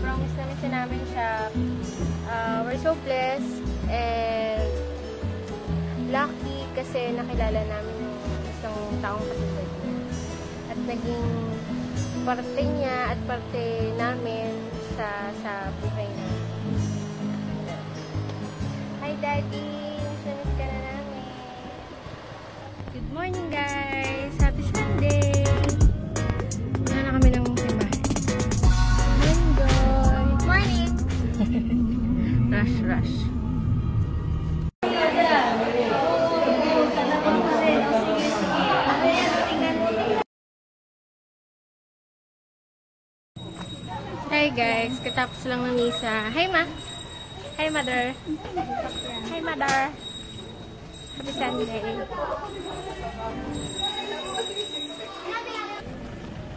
miss namin siya namin siya. Uh, we're so blessed and lucky kasi nakilala namin yung isang taong katulad niya. At naging parte niya at parte namin sa sa buhay namin. Hi, Daddy! Miss na miss ka na namin. Good morning, guys! Happy Sunday! Rush, rush. Hi guys, katapos lang ng misa. Hi ma! Hi mother! Hi mother! Happy Sunday!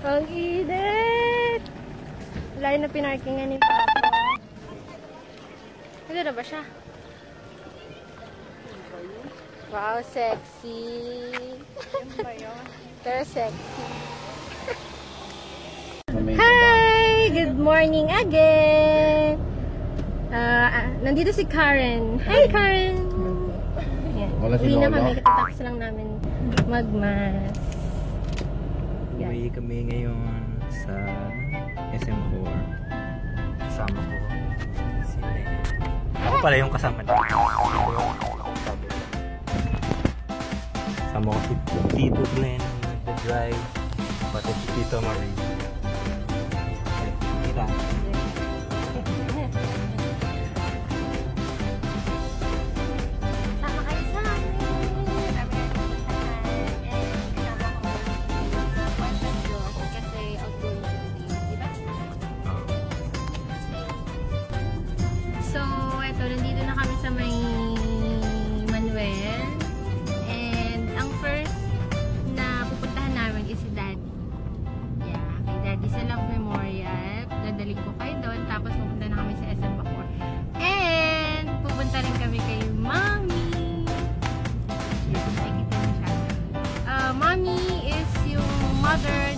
Ang init! Layo na pinarkingan ni Papa. Ano na ba siya? Wow, sexy! Pero sexy. Hi! Good morning again! Ah, ah, nandito si Karen. Hi, Karen! Yan. Wala si Uwi na Lolo. kami. Katatapos lang namin magmas. Uwi kami ngayon sa SM4. Kasama ko. Ako pala yung kasama niya. Ko si Tito Glenn nagda-drive. Pati si Tito Marie. Yung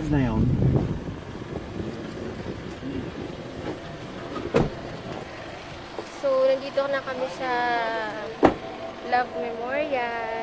taas na? So, nandito na kami sa Love Memorial.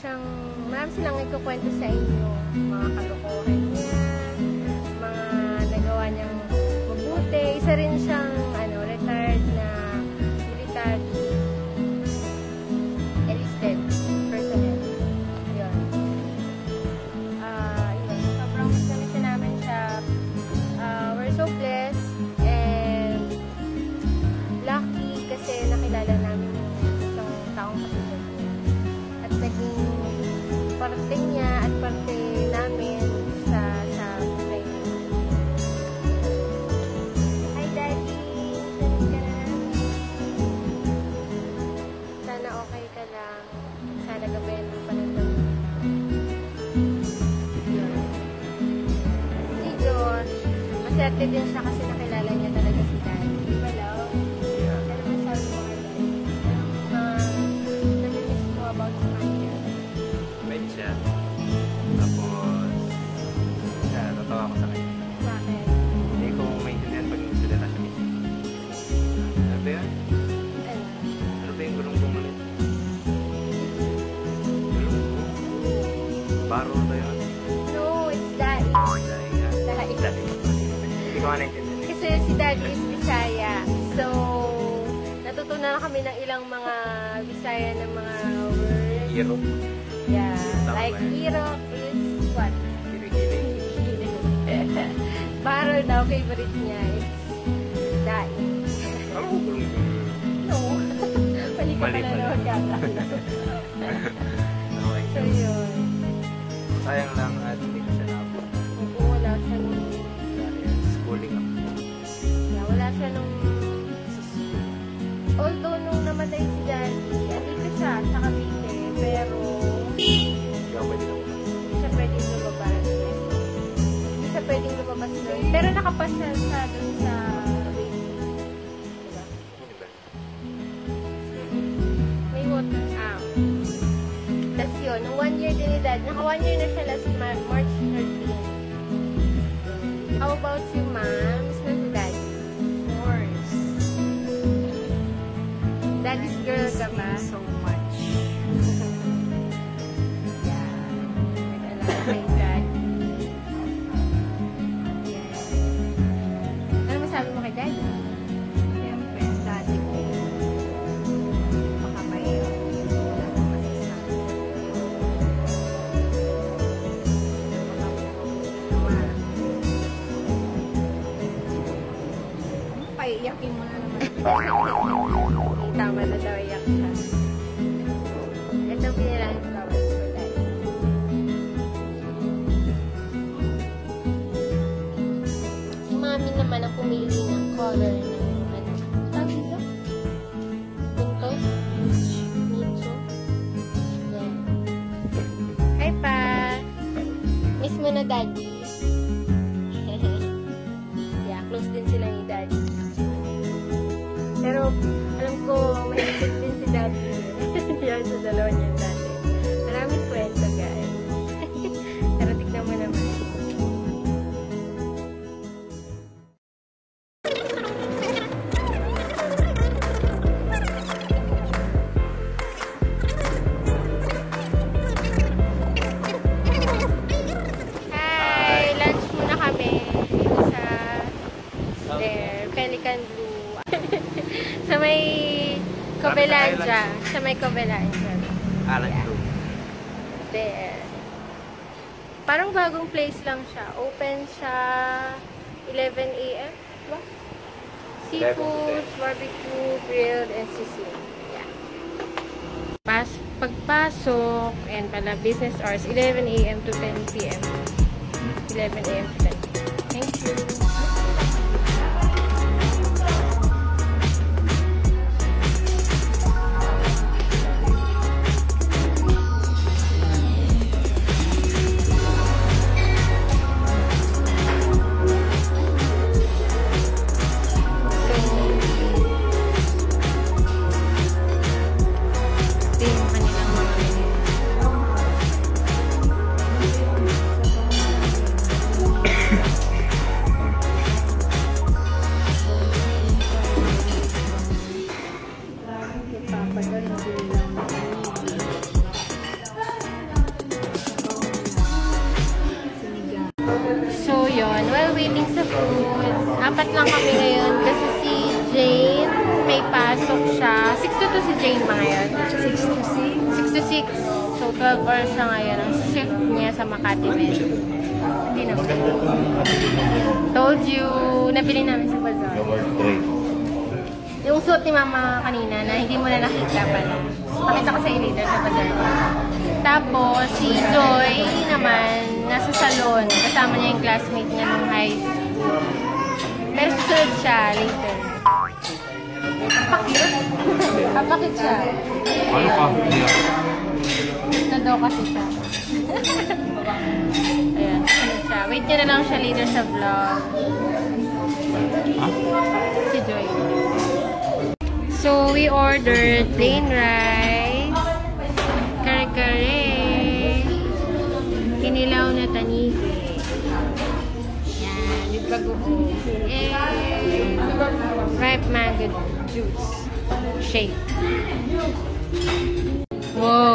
Siyang, marami silang ikukwento sa inyo. Mga kalokohan Baro daw, favorite niya. It's Daddy. Ano ko gulong-gulong? No. Mali ka pala pala. na magkaka. Okay. So, yun. Sayang lang at hindi ko siya nakapot. Kung wala siya nung... Dahil schooling ako. Yeah, wala siya nung... Although nung namatay si pwedeng lumabas doon. Pero nakapasya siya doon sa. Diba? May water. Ah. Tapos yun, one year din ni Dad, naka one year na siya last Ma- March 13. How about you, ma'am? Miss mo si Dad? Of course. Daddy's girl ka ba? so Tama na daw, iyak siya. Ito Dad. Si Mami naman ang pumili ng color ng ano. Miss mo na Daddy. Pero alam ko, mahilig din si Daddy. Diyan sa dalawa niya May Covelandia. Alan Yeah. Blue. There. Parang bagong place lang siya. Open siya 11 a.m. Diba? Seafood, barbecue, grilled, and sisig. Yeah. Pas pagpasok, and pala business hours, 11 a.m. to 10 p.m. 11 a.m. to 10 Thank you. 6. 6 to 6. So, 12 hours siya ngayon. Ang shift niya sa Makati Med. Hindi na. Told you, nabili namin sa bazaar. Yung suot ni mama kanina na hindi mo na nakita pa. Pakita ko sa iyo later sa bazaar. Tapos, si Joy naman, nasa salon. Kasama niya yung classmate niya nung high school. Pero susunod siya later. Apakit? Apakit siya. Ano ka? Na daw kasi siya. Ayan, susunod siya. Wait niya na lang siya later sa vlog. Si Joy. So, we ordered plain rice, kare-kare, kinilaw na tanigi. Yan, yung bagoong. And ripe mango juice. Shake. Wow.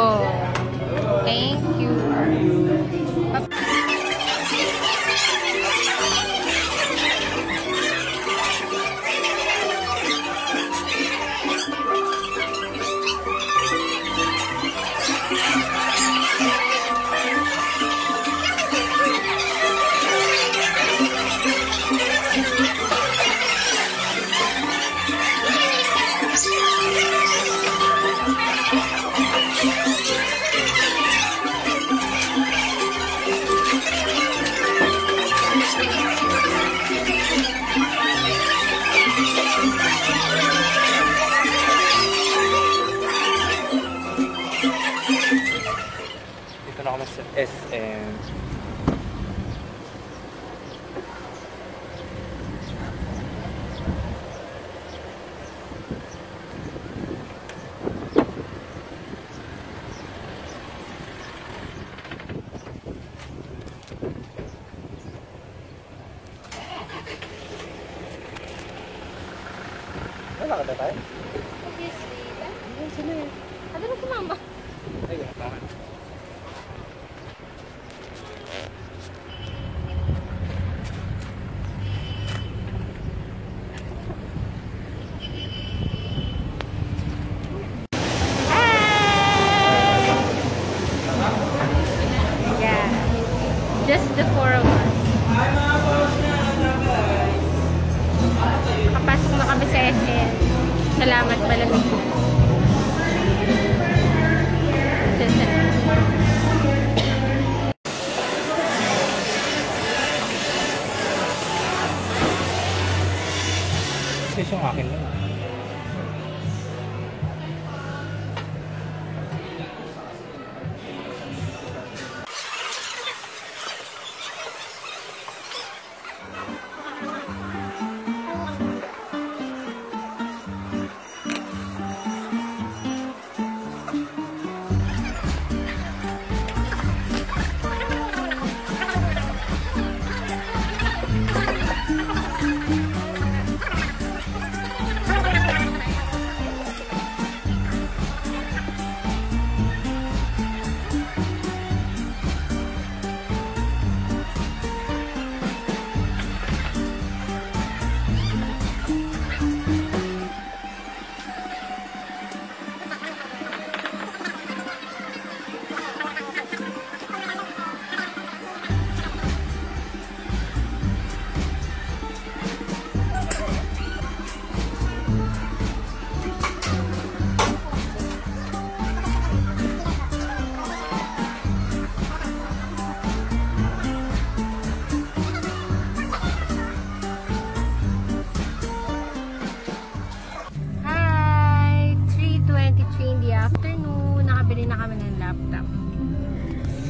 Na kami ng laptop.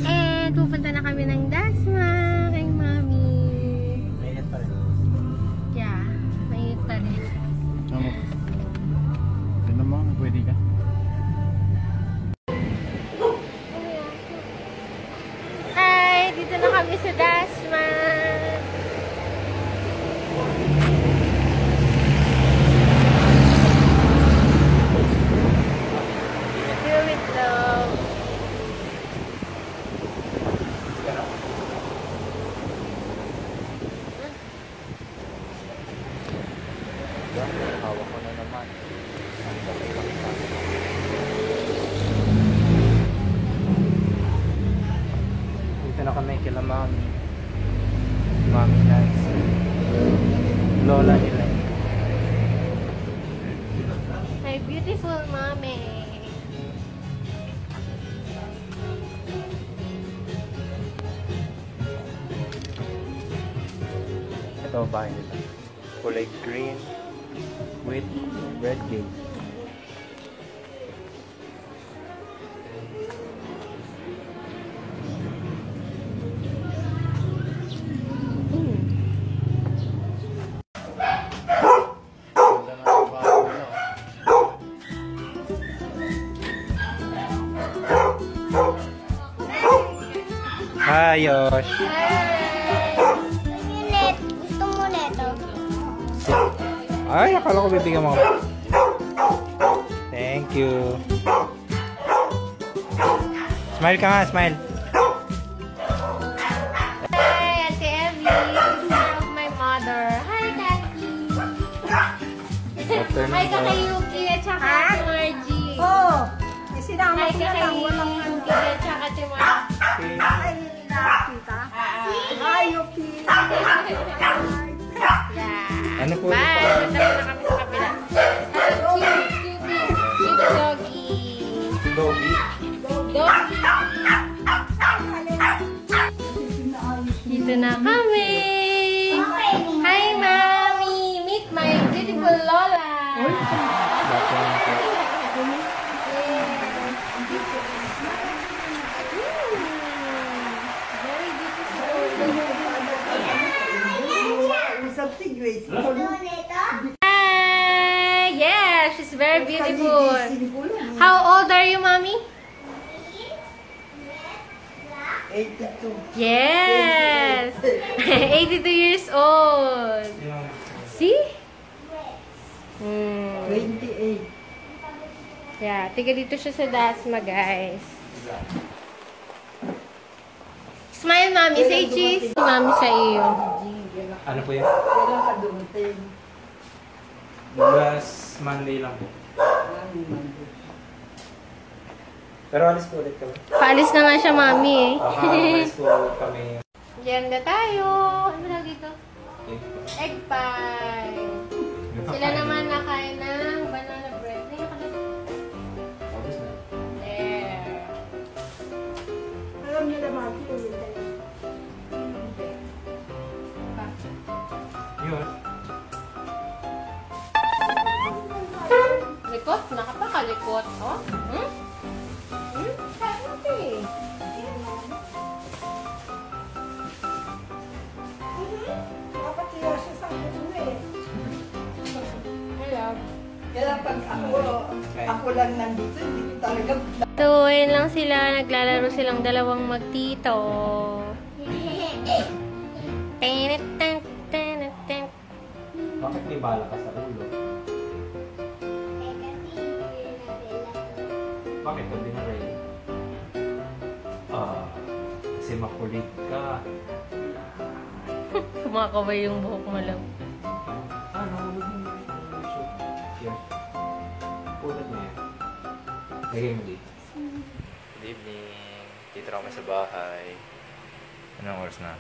And pupunta na kami ng Dasma bahay nila. Kulay green with red gate. Hi, Yosh! Bibigyan mo. Thank you. Smile ka nga, smile. Hi, Ate Evie. Of my mother. Hi, Daddy. Hi ka kay Yuki at saka Ha? kay Margie. Oo. Eh, sinama Hi ko ka na kay lang. Walang ano. Yuki at saka kay Margie. Ay, nakakita. Ay, Yuki. Yeah. Ano po Bye. Punta muna kami Yeah, she's very beautiful. How old are you, mommy? 82. Yes! 82 years old. See? Hmm. 28. Yeah, tiga dito siya sa Dasma, guys. Smile, mommy. Say cheese. Mami sa iyo. Ano po yan? Kailan ka dumating? Last Monday lang po. Pero alis po ulit kami. Paalis na nga siya, mami eh. Baka alis po kami. Diyan na tayo. Ano na dito? Okay. Egg pie. Sila naman nakain ng banana bread. Na. Tapos na. There. Alam niyo naman, tulog tayo. Yun. Likot? Nakapakalikot. Oh? Kaya pag ako, ako lang nandito, hindi ko talaga So, ayun lang sila. Naglalaro silang dalawang magtito. Bakit may bala ka sa ulo? Bakit ka binaril? Ah, kasi makulit ka. Kumakabay yung buhok mo lang. Lagay mo dito. Good evening. Dito na kami sa bahay. Anong oras na?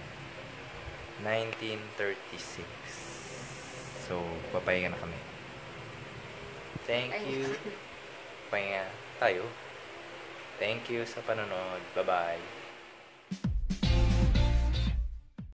19.36. So, papahinga na kami. Thank you. Pahinga tayo. Thank you sa panonood. Bye-bye.